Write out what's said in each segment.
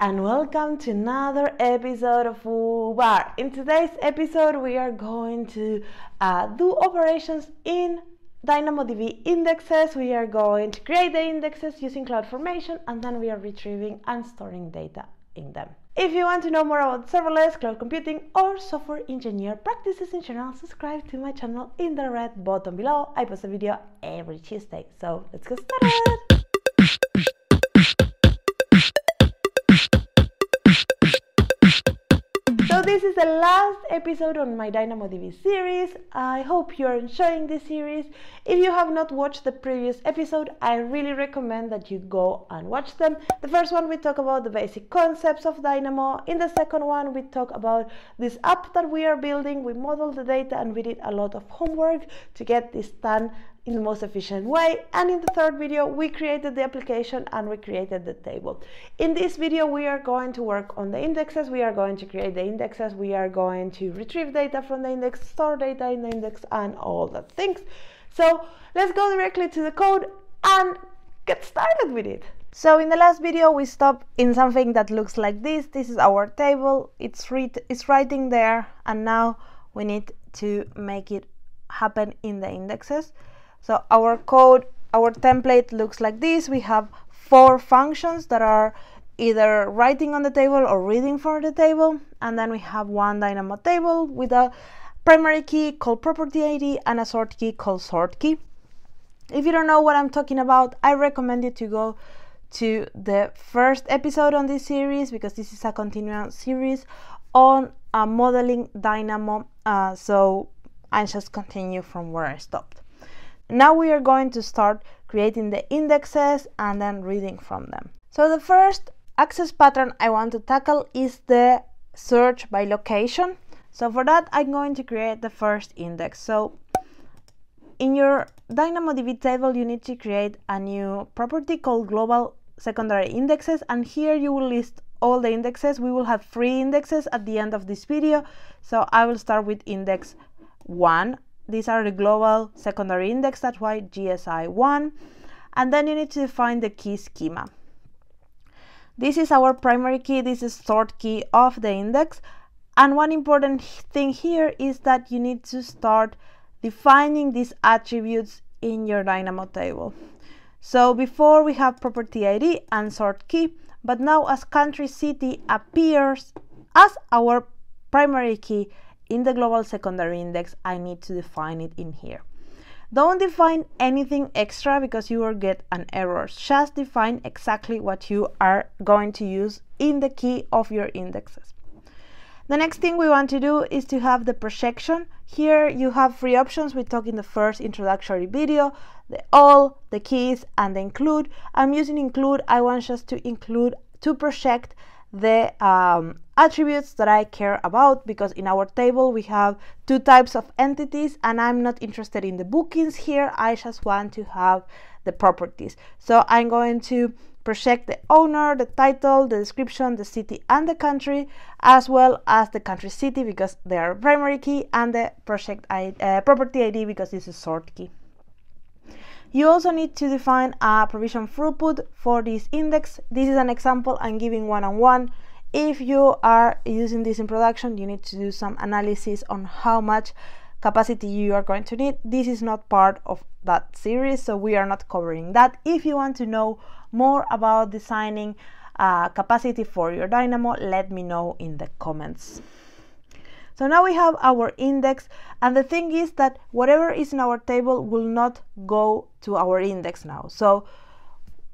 and welcome to another episode of FooBar. In today's episode, we are going to uh, do operations in DynamoDB indexes. We are going to create the indexes using CloudFormation and then we are retrieving and storing data in them. If you want to know more about serverless, cloud computing, or software engineer practices in general, subscribe to my channel in the red button below. I post a video every Tuesday. So let's get started. This is the last episode on my Dynamo DynamoDB series. I hope you're enjoying this series. If you have not watched the previous episode, I really recommend that you go and watch them. The first one we talk about the basic concepts of Dynamo. In the second one we talk about this app that we are building. We model the data and we did a lot of homework to get this done in the most efficient way. And in the third video, we created the application and we created the table. In this video, we are going to work on the indexes. We are going to create the indexes. We are going to retrieve data from the index, store data in the index, and all the things. So let's go directly to the code and get started with it. So in the last video, we stopped in something that looks like this. This is our table. It's, it's writing there. And now we need to make it happen in the indexes. So our code, our template looks like this. We have four functions that are either writing on the table or reading for the table. And then we have one Dynamo table with a primary key called property ID and a sort key called sort key. If you don't know what I'm talking about, I recommend you to go to the first episode on this series because this is a continuous series on uh, modeling Dynamo. Uh, so I just continue from where I stopped. Now we are going to start creating the indexes and then reading from them. So the first access pattern I want to tackle is the search by location. So for that, I'm going to create the first index. So in your DynamoDB table, you need to create a new property called global secondary indexes. And here you will list all the indexes. We will have three indexes at the end of this video. So I will start with index one these are the global secondary index, that's why GSI1. And then you need to define the key schema. This is our primary key, this is sort key of the index. And one important thing here is that you need to start defining these attributes in your Dynamo table. So before we have property ID and sort key, but now as country city appears as our primary key in the global secondary index, I need to define it in here. Don't define anything extra because you will get an error. Just define exactly what you are going to use in the key of your indexes. The next thing we want to do is to have the projection. Here you have three options. We talked in the first introductory video, the all, the keys, and the include. I'm using include. I want just to include to project the um, attributes that I care about because in our table we have two types of entities and I'm not interested in the bookings here. I just want to have the properties. So I'm going to project the owner, the title, the description, the city and the country, as well as the country city because they are primary key and the project uh, property ID because this is sort key. You also need to define a provision throughput for this index. This is an example I'm giving one-on-one. -on -one. If you are using this in production, you need to do some analysis on how much capacity you are going to need. This is not part of that series, so we are not covering that. If you want to know more about designing uh, capacity for your Dynamo, let me know in the comments. So now we have our index and the thing is that whatever is in our table will not go to our index now. So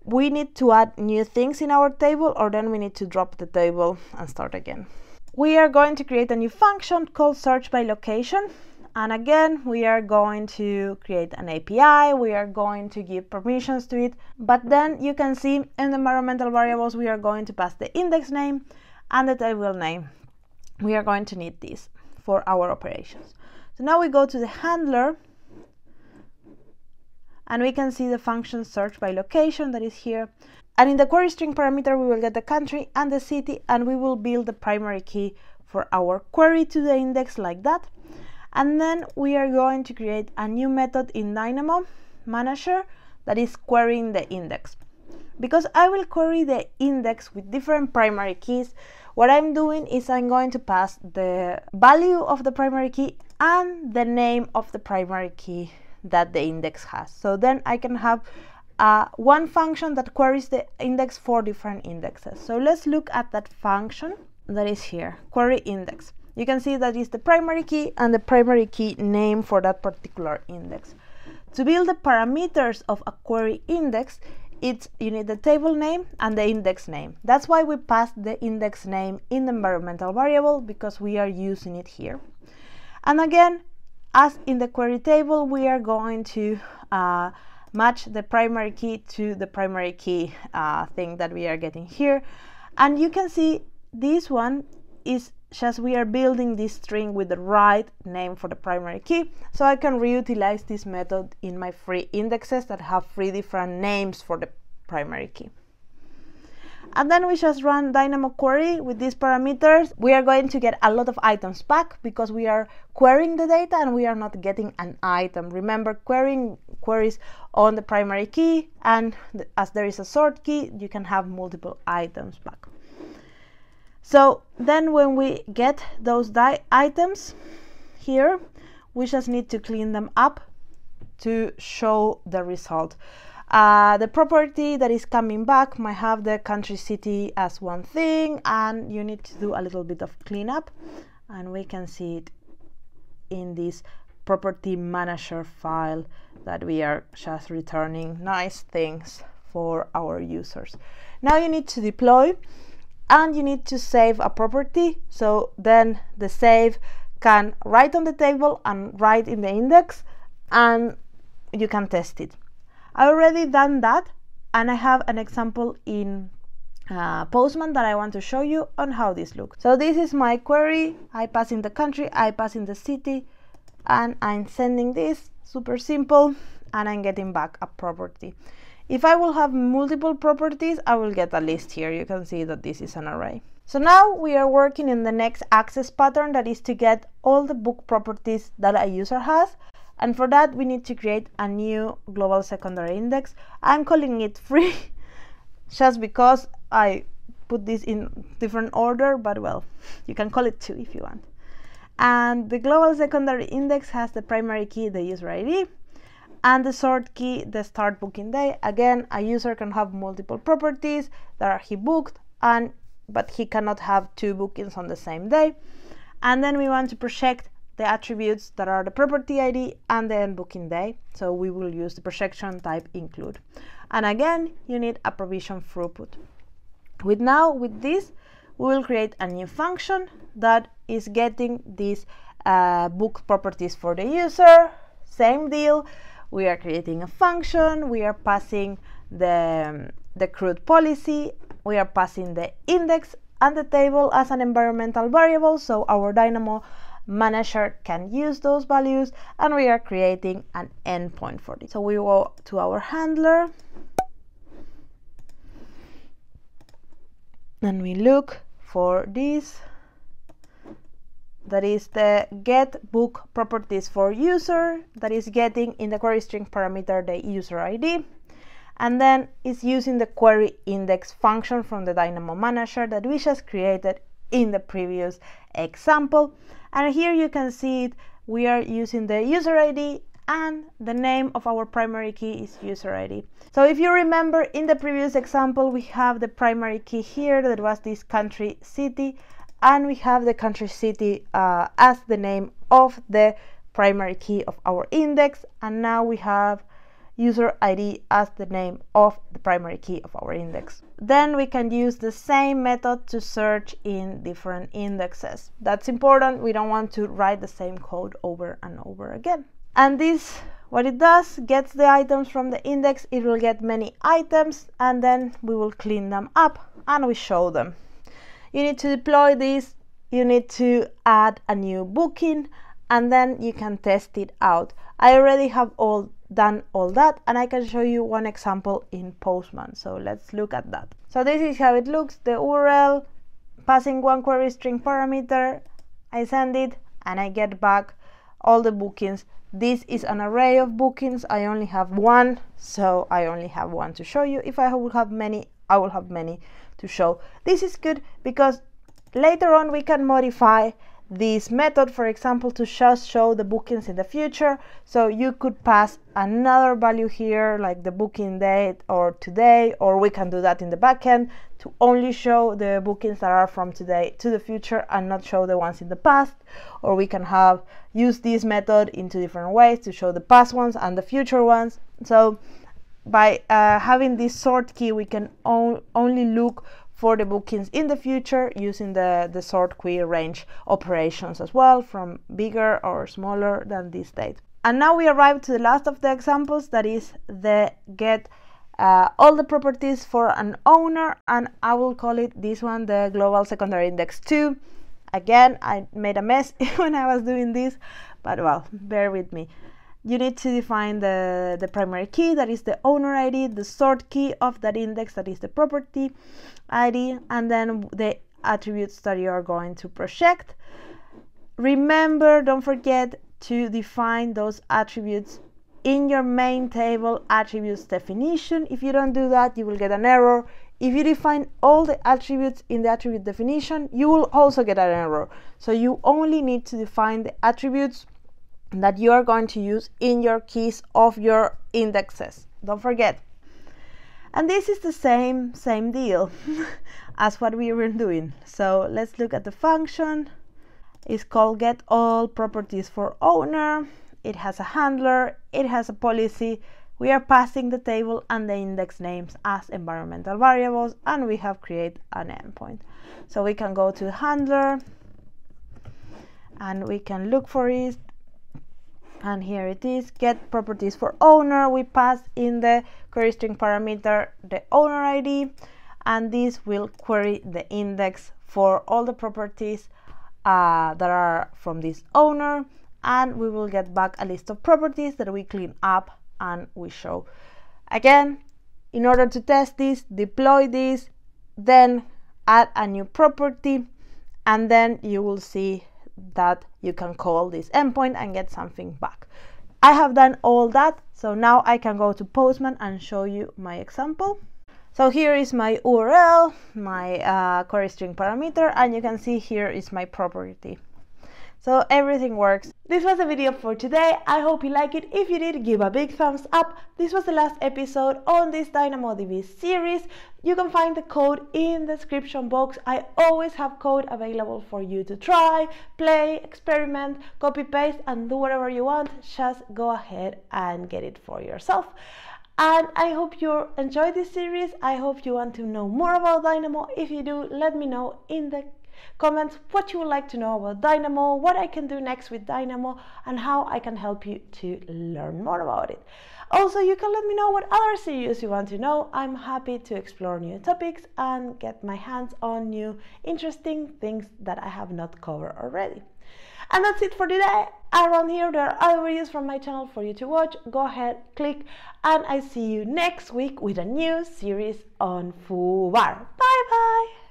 we need to add new things in our table or then we need to drop the table and start again. We are going to create a new function called search by location. And again, we are going to create an API, we are going to give permissions to it, but then you can see in the environmental variables, we are going to pass the index name and the table name. We are going to need this for our operations. So now we go to the handler and we can see the function search by location that is here. And in the query string parameter, we will get the country and the city and we will build the primary key for our query to the index like that. And then we are going to create a new method in Dynamo Manager that is querying the index. because I will query the index with different primary keys, what I'm doing is I'm going to pass the value of the primary key and the name of the primary key that the index has. So then I can have uh, one function that queries the index for different indexes. So let's look at that function that is here, query index. You can see that is the primary key and the primary key name for that particular index. To build the parameters of a query index, it's you need the table name and the index name. That's why we pass the index name in the environmental variable because we are using it here. And again, as in the query table, we are going to uh, match the primary key to the primary key uh, thing that we are getting here. And you can see this one is just we are building this string with the right name for the primary key. So I can reutilize this method in my free indexes that have three different names for the primary key. And then we just run Dynamo query with these parameters. We are going to get a lot of items back because we are querying the data and we are not getting an item. Remember, querying queries on the primary key and as there is a sort key, you can have multiple items back. So then when we get those items here, we just need to clean them up to show the result. Uh, the property that is coming back might have the country city as one thing and you need to do a little bit of cleanup and we can see it in this property manager file that we are just returning nice things for our users. Now you need to deploy and you need to save a property so then the save can write on the table and write in the index and you can test it. I already done that and I have an example in uh, Postman that I want to show you on how this looks. So this is my query. I pass in the country, I pass in the city, and I'm sending this, super simple, and I'm getting back a property. If I will have multiple properties, I will get a list here. You can see that this is an array. So now we are working in the next access pattern that is to get all the book properties that a user has and for that, we need to create a new global secondary index. I'm calling it free just because I put this in different order, but well, you can call it two if you want. And the global secondary index has the primary key, the user ID, and the sort key, the start booking day. Again, a user can have multiple properties that are he booked, and but he cannot have two bookings on the same day. And then we want to project the attributes that are the property ID and the end booking day. So we will use the projection type include. And again, you need a provision throughput. With now, with this, we will create a new function that is getting these uh, book properties for the user. Same deal. We are creating a function. We are passing the, um, the CRUD policy. We are passing the index and the table as an environmental variable. So our Dynamo manager can use those values and we are creating an endpoint for this. So we go to our handler and we look for this that is the get book properties for user that is getting in the query string parameter the user ID and then it's using the query index function from the Dynamo manager that we just created in the previous example and here you can see it we are using the user ID and the name of our primary key is user ID. So if you remember in the previous example we have the primary key here that was this country city and we have the country city uh, as the name of the primary key of our index and now we have user ID as the name of the primary key of our index. Then we can use the same method to search in different indexes. That's important. We don't want to write the same code over and over again. And this, what it does, gets the items from the index. It will get many items and then we will clean them up and we show them. You need to deploy this. You need to add a new booking and then you can test it out. I already have all done all that and I can show you one example in Postman. So let's look at that. So this is how it looks, the URL, passing one query string parameter, I send it and I get back all the bookings this is an array of bookings. I only have one, so I only have one to show you. If I will have many, I will have many to show. This is good because later on we can modify this method, for example, to just show the bookings in the future. So you could pass another value here, like the booking date or today, or we can do that in the backend to only show the bookings that are from today to the future and not show the ones in the past. Or we can have use this method in two different ways to show the past ones and the future ones. So by uh, having this sort key, we can on only look for the bookings in the future using the, the sort query range operations as well from bigger or smaller than this date. And now we arrive to the last of the examples that is the get uh, all the properties for an owner and I will call it this one the global secondary index 2. Again, I made a mess when I was doing this, but well, bear with me you need to define the, the primary key, that is the owner ID, the sort key of that index, that is the property ID, and then the attributes that you are going to project. Remember, don't forget to define those attributes in your main table attributes definition. If you don't do that, you will get an error. If you define all the attributes in the attribute definition, you will also get an error. So you only need to define the attributes that you are going to use in your keys of your indexes. Don't forget. And this is the same same deal as what we were doing. So let's look at the function. It's called get all properties for owner. It has a handler, it has a policy. We are passing the table and the index names as environmental variables and we have create an endpoint. So we can go to handler and we can look for it and here it is get properties for owner. We pass in the query string parameter the owner id and this will query the index for all the properties uh, that are from this owner. And we will get back a list of properties that we clean up and we show. Again in order to test this deploy this then add a new property and then you will see that you can call this endpoint and get something back. I have done all that, so now I can go to Postman and show you my example. So here is my URL, my uh, query string parameter, and you can see here is my property. So everything works. This was the video for today. I hope you like it. If you did, give a big thumbs up. This was the last episode on this DynamoDB series. You can find the code in the description box. I always have code available for you to try, play, experiment, copy paste, and do whatever you want. Just go ahead and get it for yourself. And I hope you enjoyed this series. I hope you want to know more about Dynamo. If you do, let me know in the Comment what you would like to know about Dynamo, what I can do next with Dynamo, and how I can help you to learn more about it. Also, you can let me know what other series you want to know. I'm happy to explore new topics and get my hands on new interesting things that I have not covered already. And that's it for today. Around here, there are other videos from my channel for you to watch. Go ahead, click, and I see you next week with a new series on Foobar. Bye bye!